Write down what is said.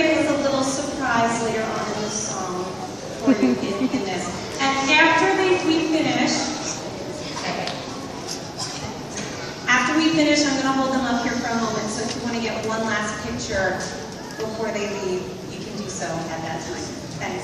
buried with a little surprise later on in the song for you in, in this. And after they, we finish, after we finish, I'm going to hold them up here for a moment. So if you want to get one last picture before they leave, you can do so at that time.